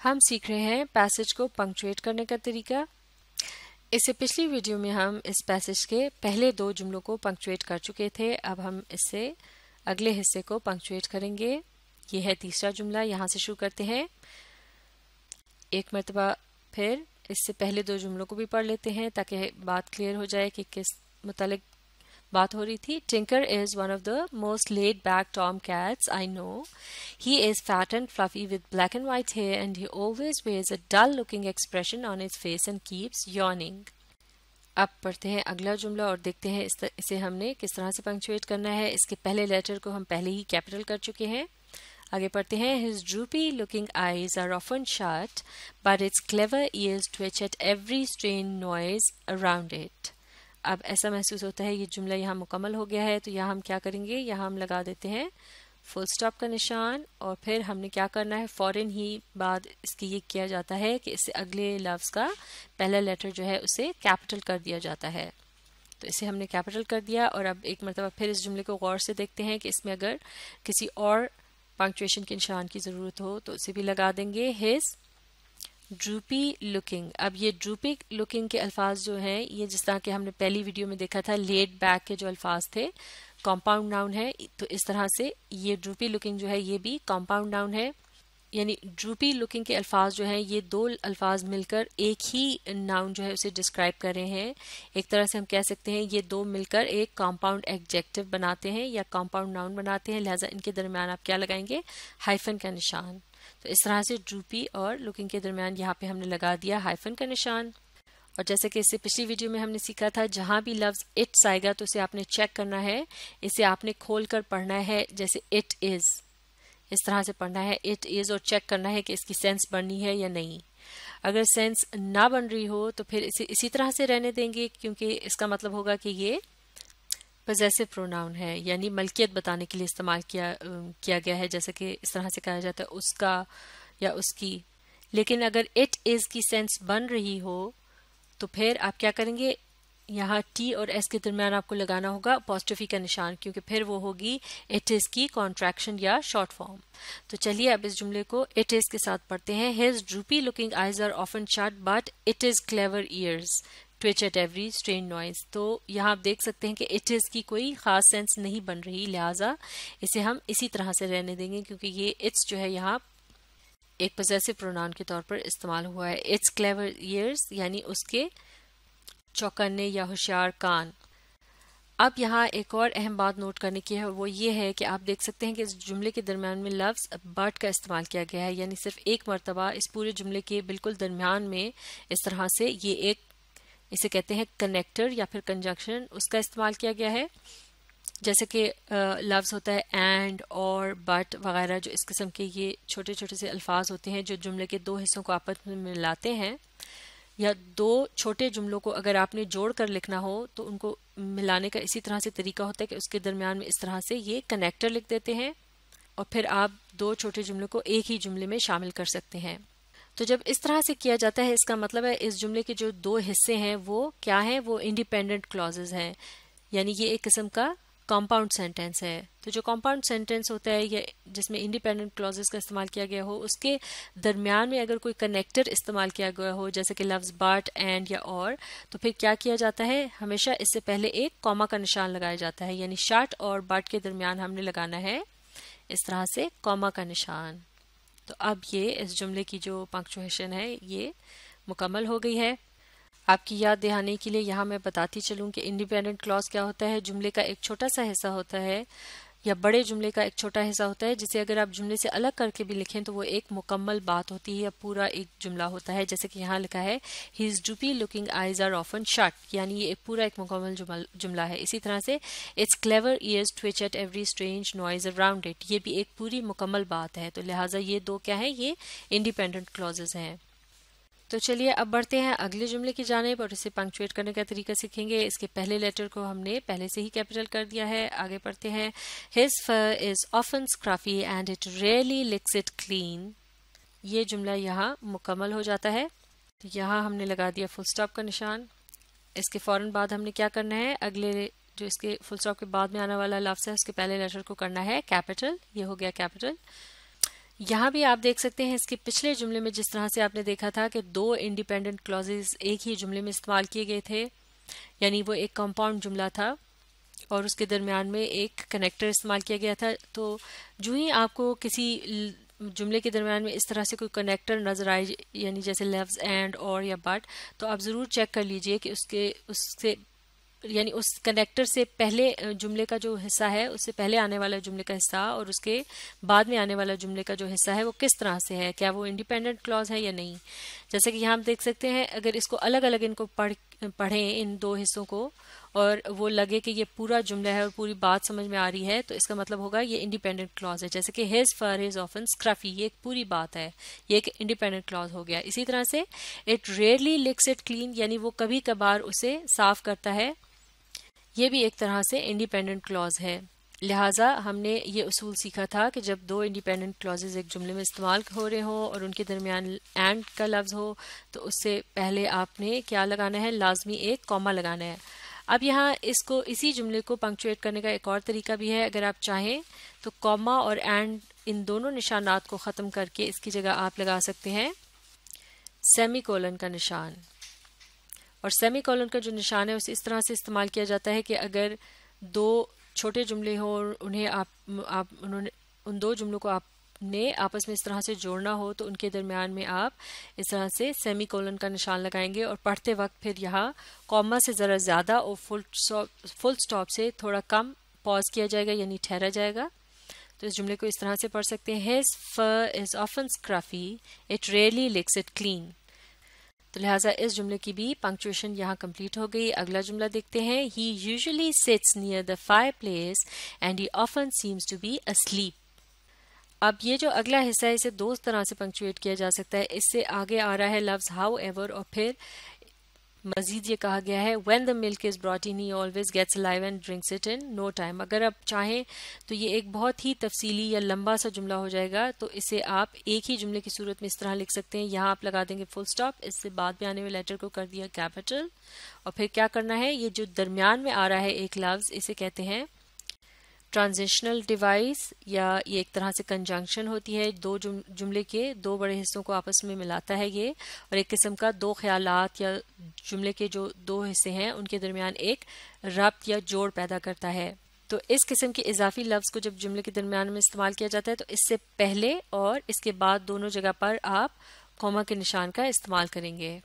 हम सीख रहे हैं पैसेज को पंक्चुएट करने का तरीका। इससे पिछली वीडियो में हम इस पैसेज के पहले दो जुमलों को पंक्चुएट कर चुके थे। अब हम इससे अगले हिस्से को पंक्चुएट करेंगे। ये है तीसरा जुमला, यहाँ से शुरू करते हैं। एक मरतबा फिर इससे पहले दो जुमलों को भी पढ़ लेते हैं ताकि बात क्लियर हो जाए कि किस मुतलक बात हो रही थी। Tinker is one of the most laid back tom cats I know he is fat and fluffy with black and white hair and he always wears a dull looking expression on his face and keeps yawning अब पढ़ते हैं अगला जुमला और देखते हैं इस इसे हमने किस तरह से पंक्चुएट करना है। इसके पहले लेटर को हम पहले ही कैपिटल कर चुके हैं। आगे पढ़ते हैं। His droopy looking eyes are often shut but its clever ears twitch at every strange noise around it अब ऐसा महसूस होता है, ये जुमला यहाँ मुकम्मल हो गया है तो यहाँ हम क्या करेंगे? यहाँ हम लगा देते हैं फुल स्टॉप का निशान और फिर हमने क्या करना है? फॉरन ही बाद इसकी ये किया जाता है कि इससे अगले लफ्ज़ का पहला लेटर जो है उसे कैपिटल कर दिया जाता है। तो इसे हमने कैपिटल कर दिया और अब एक मरतबा फिर इस जुमले को गौर से देखते हैं कि इसमें अगर किसी और पंक्चुएशन के निशान की ज़रूरत हो तो उसे भी लगा देंगे हिज ड्रूपी लुकिंग अब ये ड्रूपी लुकिंग के अल्फाज जो हैं, ये जिस तरह के हमने पहली वीडियो में देखा था लेट बैक के जो अल्फाज थे कॉम्पाउंड नाउन है तो इस तरह से ये ड्रूपी लुकिंग जो है, ये भी कॉम्पाउंड नाउन है। यानी ड्रूपी लुकिंग के अल्फाज जो हैं, ये दो अल्फाज मिलकर एक ही नाउन जो है उसे डिस्क्राइब कर रहे हैं। एक तरह से हम कह सकते हैं, ये दो मिलकर एक कॉम्पाउंड एग्जेक्टिव बनाते हैं या कॉम्पाउंड नाउन बनाते हैं। लिहाजा इनके दरमियान आप क्या लगाएँगे? हाइफन का निशान। तो इस तरह से ड्रूपी और लुकिंग के दरमियान यहाँ पे हमने लगा दिया हाइफन का निशान। और जैसे कि इससे पिछली वीडियो में हमने सीखा था, जहाँ भी लफ्ज इट्स आएगा तो इसे आपने चेक करना है। इसे आपने खोल कर पढ़ना है, जैसे इट इज़ इस तरह से पढ़ना है इट इज़ और चेक करना है कि इसकी सेंस बननी है या नहीं। अगर सेंस ना बन रही हो तो फिर इसे इसी तरह से रहने देंगे, क्योंकि इसका मतलब होगा कि ये पोजेसिव प्रोनाउन है, यानी मलकियत बताने के लिए इस्तेमाल किया किया गया है, जैसे कि इस तरह से कहा जाता है उसका या उसकी। लेकिन अगर इट इज़ की सेंस बन रही हो तो फिर आप क्या करेंगे? यहाँ टी और एस के दरमियान आपको लगाना होगा पॉजिटिव का निशान, क्योंकि फिर वो होगी इट इज़ की कॉन्ट्रैक्शन या शॉर्ट फॉर्म तो चलिए अब इस जुमले को इट इज़ के साथ पढ़ते हैं। His droopy looking eyes are often shut but it is clever ears twitch at every strange noise तो यहाँ आप देख सकते हैं कि इट इज़ की कोई खास सेंस नहीं बन रही, लिहाजा इसे हम इसी तरह से रहने देंगे, क्योंकि ये इट्स जो है यहाँ एक पोजेसिव प्रोनाउन के तौर पर इस्तेमाल हुआ है। इट्स क्लेवर ईयर्स यानी उसके चौकन्ने या होशियार कान। अब यहाँ एक और अहम बात नोट करने की है, वो ये है कि आप देख सकते हैं कि इस जुमले के दरमियान में लफ्ज़ बट का इस्तेमाल किया गया है। यानी सिर्फ़ एक मरतबा इस पूरे जुमले के बिल्कुल दरमियान में इस तरह से ये एक इसे कहते हैं कनेक्टर या फिर कंजंक्शन उसका इस्तेमाल किया गया है। जैसे कि लफ्ज़ होता है एंड और बट वगैरह, जो इस किस्म के ये छोटे छोटे से अल्फाज होते हैं, जो जुमले के दो हिस्सों को आपस में मिलाते हैं, या दो छोटे जुमलों को अगर आपने जोड़ कर लिखना हो तो उनको मिलाने का इसी तरह से तरीका होता है कि उसके दरमियान में इस तरह से ये कनेक्टर लिख देते हैं, और फिर आप दो छोटे जुमलों को एक ही जुमले में शामिल कर सकते हैं। तो जब इस तरह से किया जाता है, इसका मतलब है इस जुमले के जो दो हिस्से हैं, वो क्या हैं? वो इंडिपेंडेंट क्लॉजेज हैं। यानी ये एक किस्म का कॉम्पाउंड सेंटेंस है। तो जो कॉम्पाउंड सेंटेंस होता है, या जिसमें इंडिपेंडेंट क्लॉजेस का इस्तेमाल किया गया हो, उसके दरमियान में अगर कोई कनेक्टर इस्तेमाल किया गया हो, जैसे कि लफ्ज बट एंड या और तो फिर क्या किया जाता है? हमेशा इससे पहले एक कॉमा का निशान लगाया जाता है। यानी शर्ट और बट के दरमियान हमने लगाना है इस तरह से कॉमा का निशान। तो अब ये इस जुमले की जो पंक्चुएशन है, ये मुकम्मल हो गई है। आपकी याद दिहाने के लिए यहाँ मैं बताती चलूँ कि इंडिपेंडेंट क्लॉज क्या होता है? जुमले का एक छोटा सा हिस्सा होता है या बड़े जुमले का एक छोटा हिस्सा होता है, जिसे अगर आप जुमले से अलग करके भी लिखें तो वो एक मुकम्मल बात होती है या पूरा एक जुमला होता है। जैसे कि यहाँ लिखा है he droopy looking eyes are often shut यानी ये एक पूरा एक मुकम्मल जुमला है। इसी तरह से its clever ears twitch at every strange noise around it ये भी एक पूरी मुकम्मल बात है। तो लिहाजा ये दो क्या है? ये इंडिपेंडेंट क्लॉजेज हैं। तो चलिए अब बढ़ते हैं अगले जुमले की जानेब और इसे पंक्चुएट करने का तरीका सीखेंगे। इसके पहले लेटर को हमने पहले से ही कैपिटल कर दिया है। आगे पढ़ते हैं। His fur is often scruffy and it really licks it clean ये जुमला यहाँ मुकम्मल हो जाता है। तो यहाँ हमने लगा दिया फुल स्टॉप का निशान। इसके फ़ौरन बाद हमने क्या करना है? अगले जो इसके फुल स्टॉप के बाद में आने वाला लफ्स है, उसके पहले लेटर को करना है। कैपिटल ये हो गया कैपिटल यहाँ भी आप देख सकते हैं इसके पिछले जुमले में जिस तरह से आपने देखा था कि दो इंडिपेंडेंट क्लॉजेज एक ही जुमले में इस्तेमाल किए गए थे, यानी वो एक कंपाउंड जुमला था और उसके दरमियान में एक कनेक्टर इस्तेमाल किया गया था। तो जो ही आपको किसी जुमले के दरमियान में इस तरह से कोई कनेक्टर नज़र आए, यानी जैसे लेफ्स एंड और या बट तो आप ज़रूर चेक कर लीजिए कि उसके, उससे यानी उस कनेक्टर से पहले जुमले का जो हिस्सा है, उससे पहले आने वाला जुमले का हिस्सा और उसके बाद में आने वाला जुमले का जो हिस्सा है, वो किस तरह से है? क्या वो इंडिपेंडेंट क्लॉज है या नहीं? जैसे कि यहाँ हम देख सकते हैं, अगर इसको अलग अलग इनको पढ़, पढ़ें इन दो हिस्सों को और वो लगे कि ये पूरा जुमला है और पूरी बात समझ में आ रही है तो इसका मतलब होगा ये इंडिपेंडेंट क्लॉज है। जैसे कि his fur his often scruffy ये एक पूरी बात है। ये एक इंडिपेंडेंट क्लॉज हो गया। इसी तरह से it rarely licks it clean यानी वो कभी कभार उसे साफ़ करता है। ये भी एक तरह से इंडिपेंडेंट क्लॉज है। लिहाजा हमने ये उसूल सीखा था कि जब दो इंडिपेंडेंट क्लॉजेज एक जुमले में इस्तेमाल हो रहे हो और उनके दरमियान एंड का लफ्ज़ हो तो उससे पहले आपने क्या लगाना है? लाजमी एक कॉमा लगाना है। अब यहाँ इसको, इसी जुमले को पंक्चुएट करने का एक और तरीका भी है। अगर आप चाहें तो कॉमा और एंड इन दोनों निशानात को ख़त्म करके इसकी जगह आप लगा सकते हैं। सेमी कोलन का निशान। और सेमी कॉलन का जो निशान है, उसे इस तरह से इस्तेमाल किया जाता है कि अगर दो छोटे जुमले हों और उन्हें आप आप, उन्होंने, उन दो जुमलों को आपने आपस में इस तरह से जोड़ना हो तो उनके दरमियान में आप इस तरह से सेमी कॉलन का निशान लगाएँगे और पढ़ते वक्त फिर यहाँ कॉमा से ज़रा ज़्यादा और फुल फुल स्टॉप से थोड़ा कम पॉज किया जाएगा, यानी ठहरा जाएगा। तो इस जुमले को इस तरह से पढ़ सकते हैं। His fur is often scruffy it rarely licks it clean तो लिहाजा इस जुमले की भी पंक्चुएशन यहाँ कंप्लीट हो गई। अगला जुमला देखते हैं। He usually sits near the fireplace and he often seems to be asleep अब ये जो अगला हिस्सा है, इसे दो तरह से पंक्चुएट किया जा सकता है। इससे आगे आ रहा है लव्स हाउ एवर और फिर मजीद ये कहा गया है when the milk is brought in he always gets live and drinks it in no time अगर आप चाहें तो ये एक बहुत ही तफसीली या लंबा सा जुमला हो जाएगा तो इसे आप एक ही जुमले की सूरत में इस तरह लिख सकते हैं। यहाँ आप लगा देंगे फुल स्टॉप इससे बाद में आने वाले लेटर को कर दिया कैपिटल और फिर क्या करना है, ये जो दरमियान में आ रहा है एक लफ्ज इसे कहते हैं ट्रांजिशनल डिवाइस या ये एक तरह से कंजंक्शन होती है दो जुम, जुमले के दो बड़े हिस्सों को आपस में मिलाता है ये और एक किस्म का दो ख्यालात या जुमले के जो दो हिस्से हैं उनके दरमियान एक रब्त या जोड़ पैदा करता है। तो इस किस्म के इजाफी लफ्ज को जब जुमले के दरमियान में इस्तेमाल किया जाता है तो इससे पहले और इसके बाद दोनों जगह पर आप कौमा के निशान का इस्तेमाल करेंगे।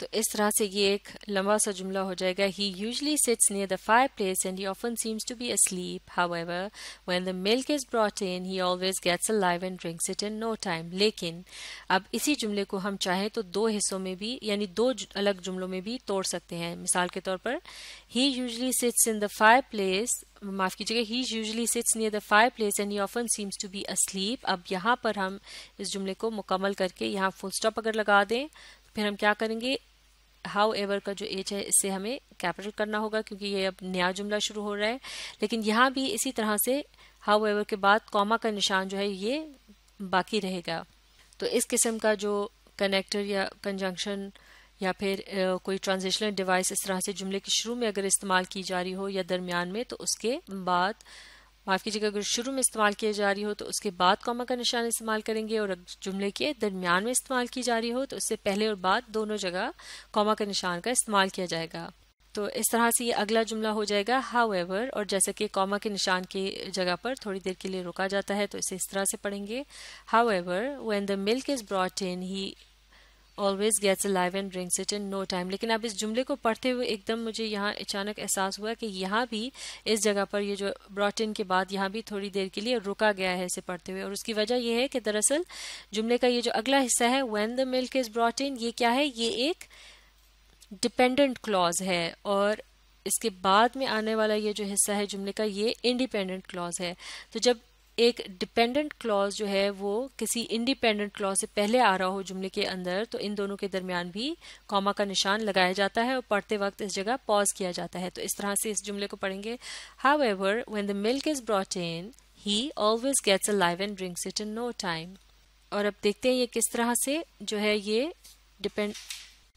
तो इस तरह से ये एक लंबा सा जुमला हो जाएगा। He usually sits near the fireplace and he often seems to be asleep. However, when the milk is brought in, he always gets alive and drinks it in no time. लेकिन, अब इसी जुमले को हम चाहें तो दो हिस्सों में भी, यानी दो अलग जुमलों में भी तोड़ सकते हैं। मिसाल के तौर पर he usually sits in the fireplace माफ़ कीजिएगा he usually sits near the fireplace and he often seems to be asleep अब यहाँ पर हम इस जुमले को मुकम्मल करके यहाँ फुल स्टॉप अगर लगा दें फिर हम क्या करेंगे? हाउ एवर का जो एच है, इससे हमें कैपिटल करना होगा, क्योंकि ये अब नया जुमला शुरू हो रहा है। लेकिन यहाँ भी इसी तरह से हाउ एवर के बाद कॉमा का निशान जो है, ये बाकी रहेगा। तो इस किस्म का जो कनेक्टर या कंजंक्शन या फिर कोई ट्रांजिशनल डिवाइस इस तरह से जुमले के शुरू में अगर इस्तेमाल की जा रही हो या दरमियान में तो उसके बाद माफ़ कीजिएगा, अगर शुरू में इस्तेमाल की जा रही हो तो उसके बाद कॉमा का निशान इस्तेमाल करेंगे और जुमले के दरमियान में इस्तेमाल की जा रही हो तो उससे पहले और बाद दोनों जगह कॉमा का निशान का इस्तेमाल किया जाएगा। तो इस तरह से ये अगला जुमला हो जाएगा। हाउ एवर और जैसे कि कॉमा के निशान की जगह पर थोड़ी देर के लिए रुका जाता है तो इसे इस तरह से पढ़ेंगे। However when the milk is brought in he always gets live and drinks it in no time लेकिन अब इस जुमले को पढ़ते हुए एकदम मुझे यहाँ अचानक एहसास हुआ कि यहाँ भी इस जगह पर ये जो ब्रॉट इन के बाद यहाँ भी थोड़ी देर के लिए रुका गया है इसे पढ़ते हुए। और उसकी वजह यह है कि दरअसल जुमले का ये जो अगला हिस्सा है when the milk is brought in ये क्या है? ये एक डिपेंडेंट क्लॉज है और इसके बाद में आने वाला ये जो हिस्सा है जुमले का, ये इंडिपेंडेंट क्लॉज है। तो जब एक डिपेंडेंट क्लॉज जो है वो किसी इंडिपेंडेंट क्लॉज से पहले आ रहा हो जुमले के अंदर तो इन दोनों के दरमियान भी कॉमा का निशान लगाया जाता है और पढ़ते वक्त इस जगह पॉज किया जाता है। तो इस तरह से इस जुमले को पढ़ेंगे। However when the milk is brought in he always gets alive and drinks it in no time और अब देखते हैं ये किस तरह से जो है ये डिपेंड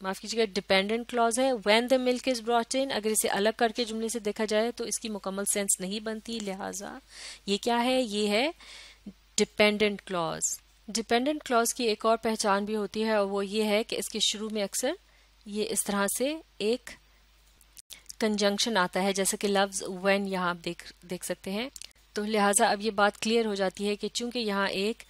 माफ़ कीजिएगा डिपेंडेंट क्लॉज है। When the milk is brought in अगर इसे अलग करके जुमले से देखा जाए तो इसकी मुकम्मल सेंस नहीं बनती। लिहाजा ये क्या है? ये है डिपेंडेंट क्लॉज डिपेंडेंट क्लॉज की एक और पहचान भी होती है, और वो ये है कि इसके शुरू में अक्सर ये इस तरह से एक कंजंक्शन आता है, जैसे कि लफ्ज व्हेन यहाँ आप देख देख सकते हैं। तो लिहाजा अब ये बात क्लियर हो जाती है कि चूँकि यहाँ एक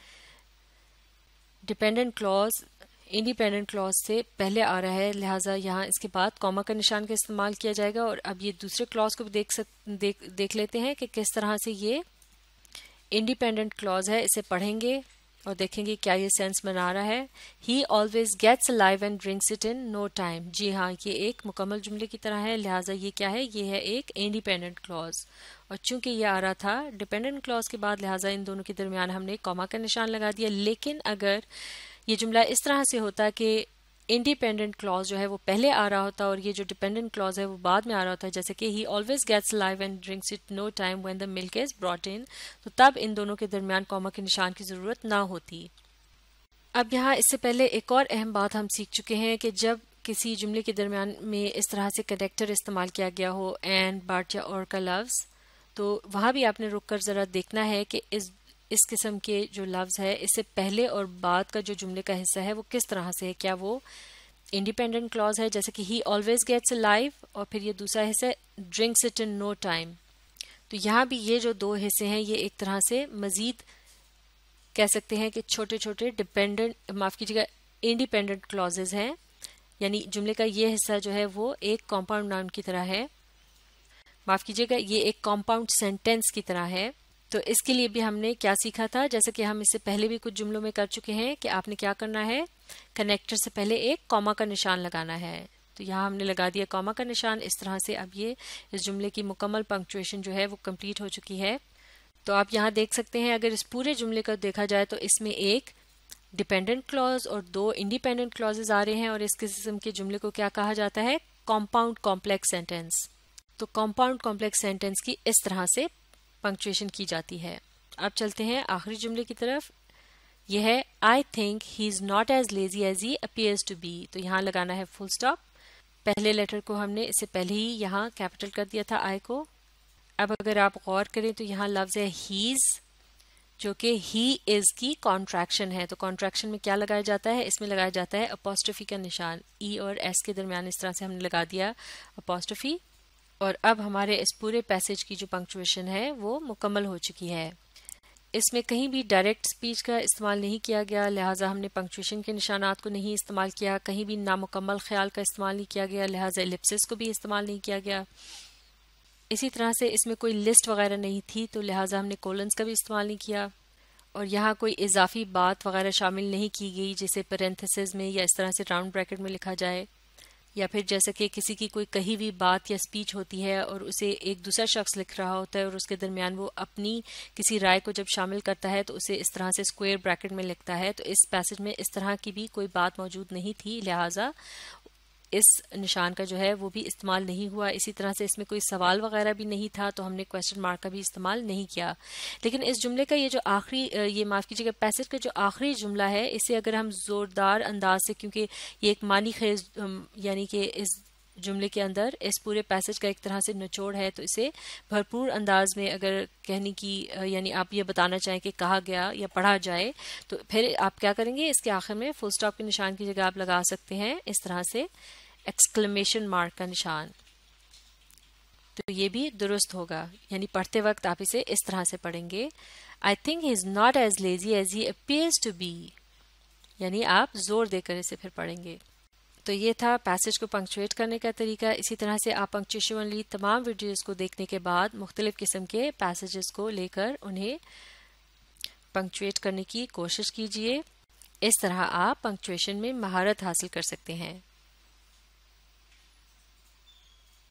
डिपेंडेंट क्लॉज इंडिपेंडेंट क्लॉज से पहले आ रहा है, लिहाजा यहाँ इसके बाद कॉमा का निशान का इस्तेमाल किया जाएगा और अब ये दूसरे क्लॉज को भी देख सक, देख देख लेते हैं कि किस तरह से ये इंडिपेंडेंट क्लॉज है, इसे पढ़ेंगे और देखेंगे क्या ये सेंस बना रहा है। He always gets live and drinks it in no time जी हाँ ये एक मुकम्मल जुमले की तरह है, लिहाजा ये क्या है? ये है एक इंडिपेंडेंट क्लॉज और चूँकि ये आ रहा था डिपेंडेंट क्लॉज के बाद, लिहाजा इन दोनों के दरमियान हमने कॉमा का निशान लगा दिया। लेकिन अगर ये जुमला इस तरह से होता कि इंडिपेंडेंट क्लॉज जो है वो पहले आ रहा होता और ये जो डिपेंडेंट क्लॉज है वो बाद में आ रहा होता है। जैसे कि he always gets live and drinks it no time when the milk is brought in तो तब इन दोनों के दरमियान कॉमा के निशान की ज़रूरत ना होती। अब यहाँ इससे पहले एक और अहम बात हम सीख चुके हैं कि जब किसी जुमले के दरमियान में इस तरह से कनेक्टर इस्तेमाल किया गया हो एंड बाट या और का लफ्ज़ तो वहाँ भी आपने रुक कर ज़रा देखना है कि इस इस किस्म के जो लफ्ज़ है, इससे पहले और बाद का जो जुमले का हिस्सा है, वो किस तरह से है? क्या वो इंडिपेंडेंट क्लॉज है, जैसे कि ही ऑलवेज गेट्स लाइव और फिर ये दूसरा हिस्सा drinks it in no time तो यहाँ भी ये जो दो हिस्से हैं, ये एक तरह से मजीद कह सकते हैं कि छोटे छोटे डिपेंडेंट माफ़ कीजिएगा इंडिपेंडेंट क्लॉजेज हैं। यानी जुमले का ये हिस्सा जो है, वो एक कॉम्पाउंड नाउन की तरह है। माफ़ कीजिएगा, ये एक कॉम्पाउंड सेंटेंस की तरह है। तो इसके लिए भी हमने क्या सीखा था? जैसे कि हम इससे पहले भी कुछ जुमलों में कर चुके हैं कि आपने क्या करना है? कनेक्टर से पहले एक कॉमा का निशान लगाना है। तो यहाँ हमने लगा दिया कॉमा का निशान। इस तरह से अब ये इस जुमले की मुकम्मल पंक्चुएशन जो है वो कंप्लीट हो चुकी है। तो आप यहाँ देख सकते हैं, अगर इस पूरे जुमले का देखा जाए तो इसमें एक डिपेंडेंट क्लॉज और दो इंडिपेंडेंट क्लॉजेज आ रहे हैं और इस किस्म के जुमले को क्या कहा जाता है? कॉम्पाउंड कॉम्प्लेक्स सेंटेंस तो कॉम्पाउंड कॉम्प्लेक्स सेंटेंस की इस तरह से पंक्चुएशन की जाती है। अब चलते हैं आखिरी जुमले की तरफ़। यह है I think he is not as lazy as he appears to be तो यहाँ लगाना है फुल स्टॉप पहले लेटर को हमने इससे पहले ही यहाँ कैपिटल कर दिया था आई को। अब अगर आप गौर करें तो यहाँ लफ्ज है हीज जो कि ही इज़ की कॉन्ट्रैक्शन है। तो कॉन्ट्रैक्शन में क्या लगाया जाता है? इसमें लगाया जाता है अपोस्टफी का निशान। ई e और एस के दरमियान इस तरह से हमने लगा दिया अपोस्टफी और अब हमारे इस पूरे पैसेज की जो पंक्चुएशन है, वो मुकम्मल हो चुकी है। इसमें कहीं भी डायरेक्ट स्पीच का इस्तेमाल नहीं किया गया, लिहाजा हमने पंक्चुएशन के निशानात को नहीं इस्तेमाल किया, कहीं भी नामुकम्मल ख्याल का इस्तेमाल नहीं किया गया, लिहाजा एलिप्सिस को भी इस्तेमाल नहीं किया गया। इसी तरह से इसमें कोई लिस्ट वगैरह नहीं थी तो लिहाजा हमने कोलन्स का भी इस्तेमाल नहीं किया। और यहाँ कोई इजाफी बात वगैरह शामिल नहीं की गई, जिसे पेरेंथेसिस में या इस तरह से राउंड ब्रैकेट में लिखा जाए। या फिर जैसे कि किसी की कोई कही भी बात या स्पीच होती है और उसे एक दूसरा शख्स लिख रहा होता है और उसके दरमियान वो अपनी किसी राय को जब शामिल करता है तो उसे इस तरह से स्क्वेयर ब्रैकेट में लिखता है। तो इस पैसेज में इस तरह की भी कोई बात मौजूद नहीं थी, लिहाजा इस निशान का जो है वो भी इस्तेमाल नहीं हुआ। इसी तरह से इसमें कोई सवाल वगैरह भी नहीं था तो हमने क्वेश्चन मार्क का भी इस्तेमाल नहीं किया। लेकिन इस जुमले का ये जो आखिरी ये माफ़ कीजिएगा, पैसेज का जो आखिरी जुमला है, इसे अगर हम ज़ोरदार अंदाज से, क्योंकि ये एक मानी खेज यानी कि इस जुमले के अंदर, इस पूरे पैसेज का एक तरह से निचोड़ है तो इसे भरपूर अंदाज में अगर कहने की यानी आप ये बताना चाहें कि कहा गया या पढ़ा जाए तो फिर आप क्या करेंगे, इसके आखिर में फुल स्टॉप के निशान की जगह आप लगा सकते हैं, इस तरह से। एक्सक्लेमेशन मार्क का निशान। तो ये भी दुरुस्त होगा। यानी पढ़ते वक्त आप इसे इस तरह से पढ़ेंगे I think he is not as lazy as he appears to be यानी आप ज़ोर देकर इसे फिर पढ़ेंगे। तो ये था पैसेज को पंक्चुएट करने का तरीका। इसी तरह से आप पंक्चुएशन वाली तमाम वीडियोस को देखने के बाद मुख्तलिफ़ किस्म के पैसेजेस को लेकर उन्हें पंक्चुएट करने की कोशिश कीजिए। इस तरह आप पंक्चुएशन में महारत हासिल कर सकते हैं।